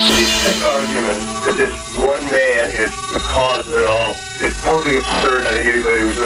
This argument that this one man is the cause of it all is totally absurd. I think anybody who's